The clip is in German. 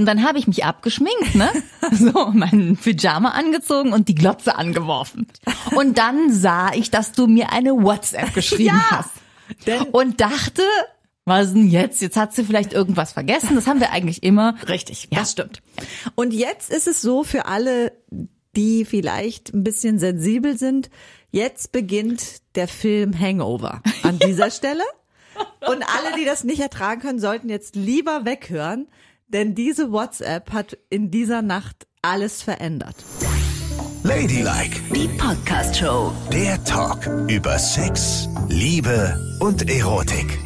Und dann habe ich mich abgeschminkt, ne? So, meinen Pyjama angezogen und die Glotze angeworfen. Und dann sah ich, dass du mir eine WhatsApp geschrieben Ja, hast. Und dachte, was denn jetzt? Jetzt hat sie vielleicht irgendwas vergessen. Das haben wir eigentlich immer. Richtig, Ja. das stimmt. Und jetzt ist es so für alle, die vielleicht ein bisschen sensibel sind, jetzt beginnt der Film Hangover an dieser Stelle. Und alle, die das nicht ertragen können, sollten jetzt lieber weghören, denn diese WhatsApp hat in dieser Nacht alles verändert. Ladylike, Die Podcast Show. der Talk über Sex, Liebe und Erotik.